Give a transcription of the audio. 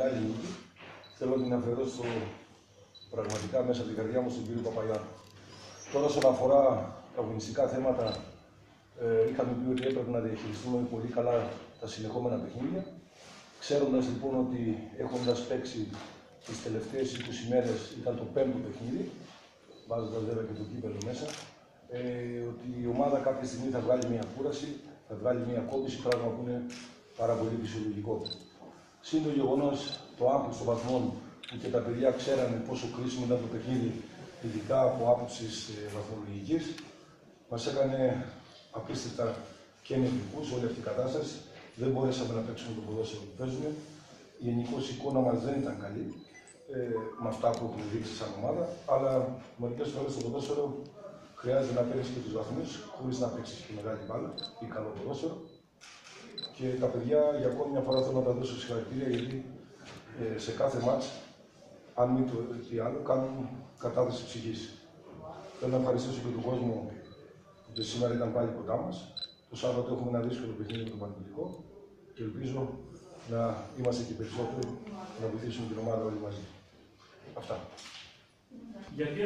μεγάλη νίκη. Θέλω να την αφαιρέσω πραγματικά μέσα από την καρδιά μου στον κύριο Παπαγιάννη. Τώρα, όσον αφορά τα αγωνιστικά θέματα, ε, είχαμε πει ότι έπρεπε να διαχειριστούμε πολύ καλά τα συνεχόμενα παιχνίδια. Ξέροντας λοιπόν ότι έχοντας παίξει τις τελευταίες 20 μέρες ήταν το πέμπτο παιχνίδι, βάζοντας βέβαια και το κύπελο μέσα, ε, ότι η ομάδα κάποια στιγμή θα βγάλει μια κούραση, θα βγάλει μια κόπηση, πράγμα που είναι πάρα πολύ φυσιολογικό. Συν το γεγονός το άγχος των βαθμών που και τα παιδιά ξέρανε πόσο κρίσιμο ήταν το παιχνίδι, ειδικά από άποψης ε, βαθμολογικής, μας έκανε απίστευτα και νευρικού όλη αυτή η κατάσταση. Δεν μπορέσαμε να παίξουμε το ποδόσφαιρο που παίζουμε. Η γενικώς εικόνα μας δεν ήταν καλή ε, με αυτά που έχουμε δείξει σαν ομάδα, αλλά μερικές φορές στο ποδόσφαιρο χρειάζεται να παίρνει και τους βαθμούς χωρίς να παίξεις και μεγάλη μπάλα ή καλό ποδόσφαιρο. Και τα παιδιά για ακόμη μια φορά θέλω να τα δώσω συγχαρητήρια γιατί ε, σε κάθε μάτς, αν μη το τι άλλο, κάνουν κατάθεση ψυχής. Θέλω να ευχαριστήσω και τον κόσμο που σήμερα ήταν πάλι κοντά μας. Το Σάββατο έχουμε ένα δύσκολο παιχνίδι με τον Πανεπιστημιακό και ελπίζω να είμαστε και περισσότεροι να βοηθήσουμε την ομάδα όλοι μαζί. Αυτά. Γιατί